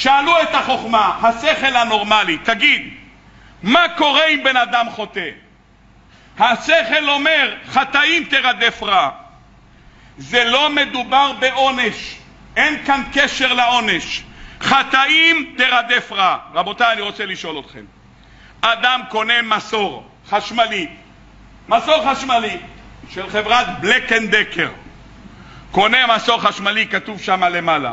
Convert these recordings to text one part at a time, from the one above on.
שאלו את החוכמה, השכל הנורמלי, תגיד, מה קורה אם בן אדם חוטא? השכל אומר, חטאים תרדף רעה. זה לא מדובר בעונש, אין כאן קשר לעונש. חטאים תרדף רעה. רבותיי, אני רוצה לשאול אתכם. אדם קונה מסור חשמלי, מסור חשמלי של חברת Black and Decker. קונה מסור חשמלי, כתוב שם למעלה.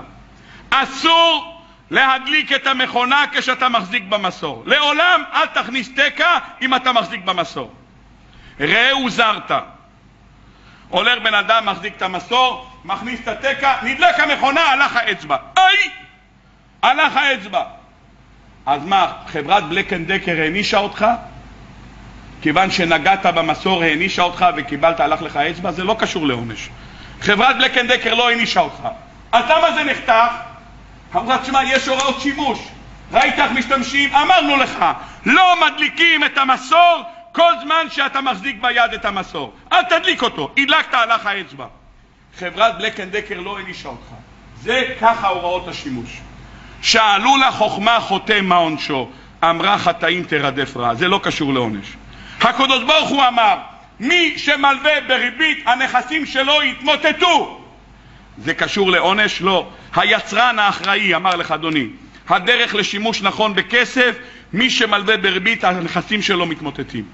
אסור להדליק את המכונה כשאתה מחזיק במסור. לעולם אל תכניס תקע אם אתה מחזיק במסור. ראו זרת. הולך בן אדם, מחזיק את המסור, מכניס את התקע, נדלק המכונה, הלך האצבע. איי! הלך האצבע. אז מה, חברת Black and Decker הענישה אותך? כיוון שנגעת במסור הענישה אותך וקיבלת, הלך לך האצבע? זה לא קשור לעונש. חברת Black and Decker לא הענישה אותך. אז למה זה נחתך? אמרה, תשמע, יש הוראות שימוש. ראית איך משתמשים? אמרנו לך, לא מדליקים את המסור כל זמן שאתה מחזיק ביד את המסור. אל תדליק אותו, הדלקת, הלך האצבע. חברת Black and Decker לא הענישה אותך. זה ככה הוראות השימוש. שאלו לחוכמה חוטא מה עונשו, אמרה חטאים תרדף רעה, זה לא קשור לעונש. הקדוש ברוך הוא אמר, מי שמלווה בריבית הנכסים שלו יתמוטטו. זה קשור לעונש? לא. היצרן האחראי אמר לך אדוני, הדרך לשימוש נכון בכסף, מי שמלווה בריבית הנכסים שלו מתמוטטים.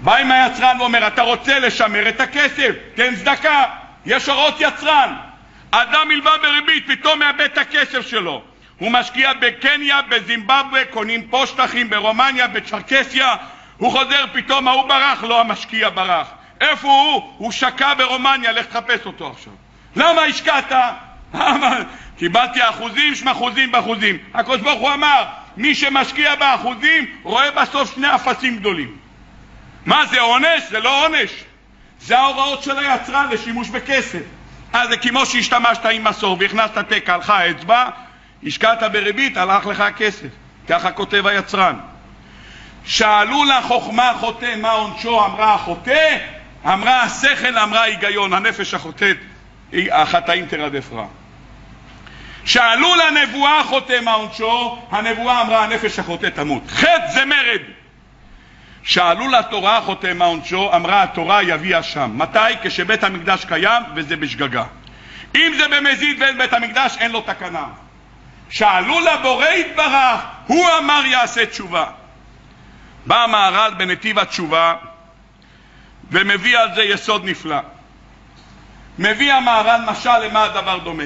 בא עם היצרן ואומר, אתה רוצה לשמר את הכסף, תן צדקה, יש הוראות יצרן. אדם מלווה בריבית, פתאום מאבד את הכסף שלו. הוא משקיע בקניה, בזימבבואה, קונים פה שטחים, ברומניה, בצ'רקסיה, הוא חוזר, פתאום ההוא ברח, לא המשקיע ברח. איפה הוא? הוא שקע ברומניה, לך תחפש אותו עכשיו. למה השקעת? קיבלתי אחוזים שמחוזים באחוזים. הקדוש ברוך הוא אמר, מי שמשקיע באחוזים רואה בסוף שני אפסים גדולים. מה זה עונש? זה לא עונש. זה ההוראות של היצרן לשימוש בכסף. אז זה כמו שהשתמשת עם מסור והכנסת תקע, הלכה האצבע, השקעת בריבית, הלך לך הכסף. ככה כותב היצרן. שאלו לה חוכמה חוטא מה עונשו, אמרה החוטא, אמרה השכל, אמרה ההיגיון, הנפש החוטאת, החטאים תרדף רע. שאלו לנבואה מה עונשו, הנבואה אמרה הנפש החוטא תמות. חטא זה מרד. שאלו לתורה מה עונשו, אמרה התורה יביא אשם. מתי? כשבית המקדש קיים וזה בשגגה. אם זה במזיד ואין בית המקדש, אין לו תקנה. שאלו לבורא יתברך, הוא אמר יעשה תשובה. בא המהר"ל בנתיב התשובה ומביא על זה יסוד נפלא. מביא המהר"ל משל למה הדבר דומה.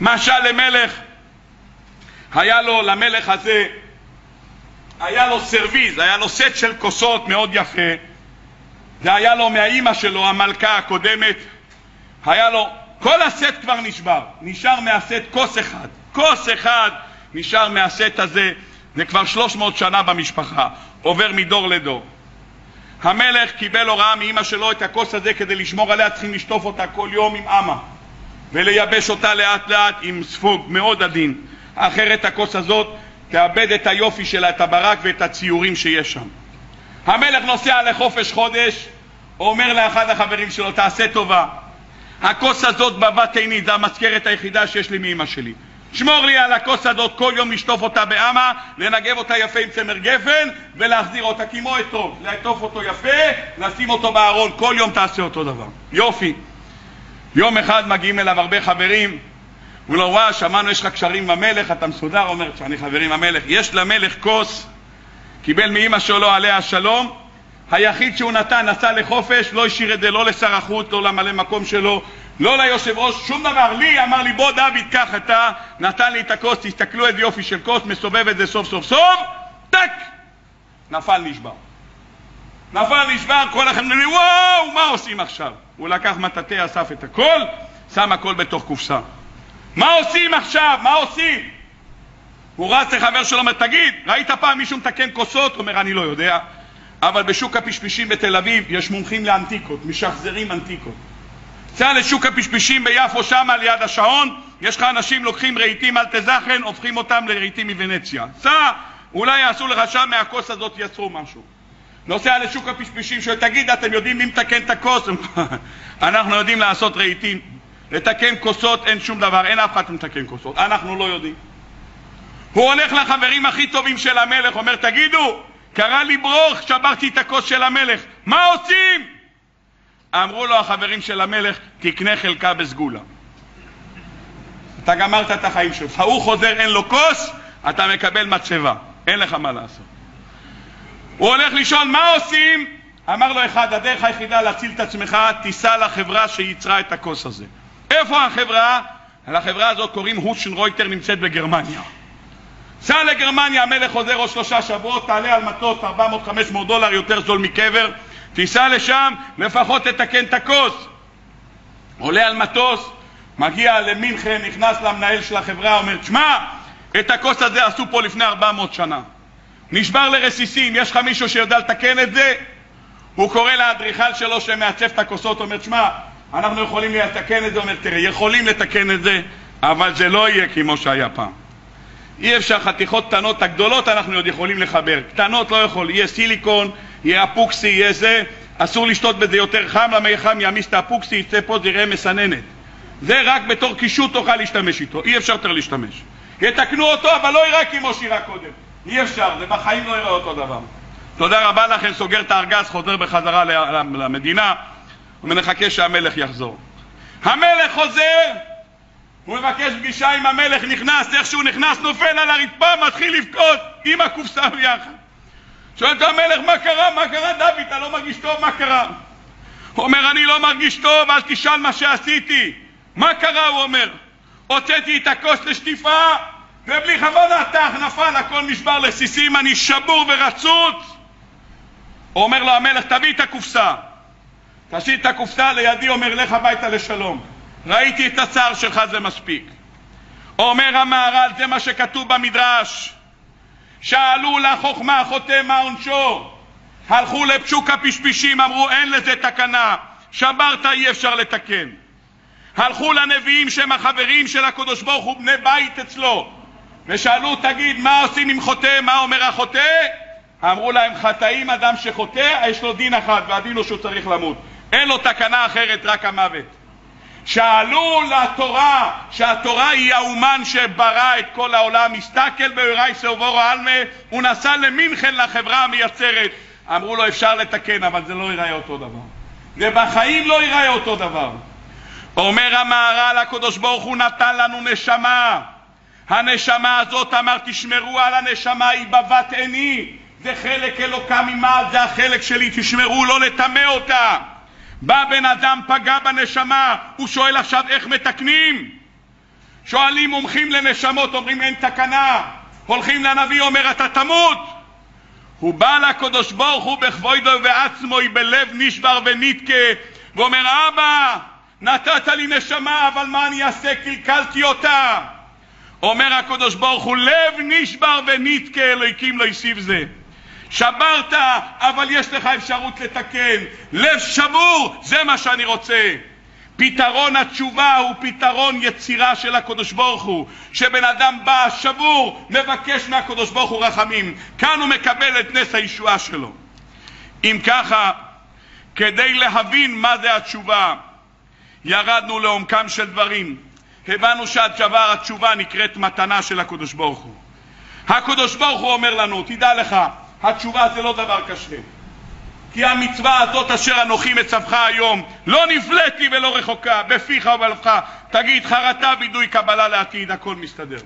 משל למלך, היה לו, למלך הזה, היה לו סרוויז, היה לו סט של כוסות מאוד יפה, זה היה לו מהאימא שלו, המלכה הקודמת, היה לו, כל הסט כבר נשבר, נשאר מהסט כוס אחד, כוס אחד נשאר מהסט הזה, זה כבר 300 שנה במשפחה, עובר מדור לדור. המלך קיבל הוראה מאימא שלו את הכוס הזה כדי לשמור עליה, צריכים לשטוף אותה כל יום עם אמה ולייבש אותה לאט לאט עם ספוג מאוד עדין, אחרת הכוס הזאת תאבד את היופי שלה, את הברק ואת הציורים שיש שם. המלך נוסע לחופש חודש, אומר לאחד החברים שלו, תעשה טובה, הכוס הזאת בבת עיני, זו המזכרת היחידה שיש לי מאמא שלי. שמור לי על הכוס הזאת כל יום לשטוף אותה באמה, לנגב אותה יפה עם צמר גפן ולהחזיר אותה כמו אתרוג, לעטוף אותו יפה, לשים אותו בארון, כל יום תעשה אותו דבר. יופי. יום אחד מגיעים אליו הרבה חברים, הוא לא, וואה, שמענו יש לך קשרים עם המלך, אתה מסודר? אומר, שאני חברים עם המלך. יש למלך כוס, קיבל מאמא שלו עליה השלום, היחיד שהוא נתן, נסע לחופש, לא השאיר את זה לא לשר החוץ, לא למלא מקום שלו, לא ליושב ראש, שום דבר. לי, אמר לי, בוא דוד, קח אתה, נתן לי את הכוס, תסתכלו איזה יופי של כוס, מסובב את זה סוף סוף סוף, טק! נפל נשבר. נפל נשבר, כל החיים אומרים, וואו, מה עושים עכשיו? הוא לקח מטאטא, אסף את הכל, שם הכל בתוך קופסה. מה עושים עכשיו? מה עושים? הוא רץ לחבר שלו, אומר, תגיד, ראית פעם מישהו מתקן כוסות? אומר, אני לא יודע. אבל בשוק הפשפשים בתל אביב יש מומחים לאנטיקות, משחזרים אנטיקות. סע לשוק הפשפשים ביפו שם על יד השעון, יש לך אנשים לוקחים רהיטים אל תזכן, הופכים אותם לרהיטים מוונציה. סע, אולי יעשו לך שם מהכוס הזאת יצרו משהו. נוסע לשוק הפשפשים, שואל, תגיד, אתם יודעים מי מתקן את הכוס? אנחנו יודעים לעשות רהיטים. לתקן כוסות אין שום דבר, אין אף אחד שמתקן כוסות, אנחנו לא יודעים. הוא הולך לחברים הכי טובים של המלך, אומר, תגידו, קרא לי ברוך, שברתי את הכוס של המלך, מה עושים? אמרו לו החברים של המלך, תקנה חלקה בסגולה. אתה גמרת את החיים שלך. ההוא חוזר, אין לו כוס, אתה מקבל מצבה. אין לך מה לעשות. הוא הולך לישון, מה עושים? אמר לו אחד, הדרך היחידה להציל את עצמך, תיסע לחברה שייצרה את הכוס הזה. איפה החברה? לחברה הזאת קוראים הושן רויטר, נמצאת בגרמניה. סע לגרמניה, המלך חוזר עוד שלושה שבועות, תעלה על מטוס 400-500 דולר, יותר זול מקבר, תיסע לשם, לפחות תתקן את הכוס. עולה על מטוס, מגיע למינכן, נכנס למנהל של החברה, אומר, תשמע, את הכוס הזה עשו פה לפני 400 שנה. נשבר לרסיסים, יש לך מישהו שיודע לתקן את זה? הוא קורא לאדריכל שלו שמעצב את הכוסות, אומר, תשמע, אנחנו יכולים לתקן את זה, אומר, תראה, יכולים לתקן את זה, אבל זה לא יהיה כמו שהיה פעם. אי אפשר חתיכות קטנות, הגדולות אנחנו עוד יכולים לחבר, קטנות לא יכול, יהיה סיליקון, יהיה אפוקסי, יהיה זה, אסור לשתות בזה יותר חם, למה יהיה חם יעמיס את האפוקסי, יצא פה, זה יראה מסננת. זה רק בתור קישוט תוכל להשתמש איתו, אי אפשר יותר להשתמש. יתקנו אותו, אבל לא ייראה כמו שירה קודם. אי אפשר, זה בחיים לא ייראה אותו דבר. תודה רבה לכם, סוגר את הארגז, חוזר בחזרה למדינה, ומנחכה שהמלך יחזור. המלך חוזר, הוא מבקש פגישה עם המלך, נכנס, איך שהוא נכנס, נופל על הרצפה, מתחיל לבכות עם הקופסה ביחד. שואל את המלך, מה קרה? מה קרה, דוד? אתה לא מרגיש טוב? מה קרה? הוא אומר, אני לא מרגיש טוב, אל תשאל מה שעשיתי. מה קרה? הוא אומר. הוצאתי את הכוס לשטיפה, ובלי כוונה תח נפל, הכל נשבר לסיסים, אני שבור ורצוץ. אומר לו המלך, תביא את הקופסה. תשאיר את הקופסה לידי, אומר, לך הביתה לשלום. ראיתי את הצער שלך, זה מספיק. אומר המהר"ל, זה מה שכתוב במדרש. שאלו לחוכמה חוטא מה עונשו. הלכו לפשוק הפשפישים, אמרו אין לזה תקנה, שברת אי אפשר לתקן. הלכו לנביאים שהם החברים של הקדוש ברוך הוא בני בית אצלו ושאלו תגיד מה עושים עם חוטא, מה אומר החוטא? אמרו להם חטאים אדם שחוטא יש לו דין אחד והדין הוא שהוא צריך למות אין לו תקנה אחרת רק המוות שאלו לתורה שהתורה היא האומן שברא את כל העולם מסתכל באורי סובורו עלמה הוא נסע למינכן לחברה המייצרת. אמרו לו אפשר לתקן אבל זה לא ייראה אותו דבר. ובחיים לא ייראה אותו דבר. אומר המהר"ל הקדוש ברוך הוא נתן לנו נשמה. הנשמה הזאת אמר תשמרו על הנשמה היא בבת עיני. זה חלק אלוקה ממעל זה החלק שלי תשמרו לא לטמא אותה בא בן אדם פגע בנשמה הוא שואל עכשיו איך מתקנים שואלים מומחים לנשמות אומרים אין תקנה הולכים לנביא אומר אתה תמות הוא בא לקדוש ברוך הוא בכבודו ועצמו בלב נשבר ונתקה ואומר אבא נתת לי נשמה, אבל מה אני אעשה? קלקלתי אותה. אומר הקדוש ברוך הוא, לב נשבר ונתקה אלוהיקים לא יסיב זה. שברת, אבל יש לך אפשרות לתקן. לב שבור, זה מה שאני רוצה. פתרון התשובה הוא פתרון יצירה של הקדוש ברוך הוא. שבן אדם בא שבור, מבקש מהקדוש ברוך הוא רחמים. כאן הוא מקבל את נס הישועה שלו. אם ככה, כדי להבין מה זה התשובה, ירדנו לעומקם של דברים, הבנו שהדבר התשובה נקראת מתנה של הקדוש ברוך הוא. הקדוש ברוך הוא אומר לנו, תדע לך, התשובה זה לא דבר קשה. כי המצווה הזאת אשר אנוכי מצווך היום, לא נפלאתי ולא רחוקה, בפיך ובלבך, תגיד חרטה וידוי קבלה לעתיד, הכל מסתדר.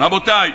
רבותיי,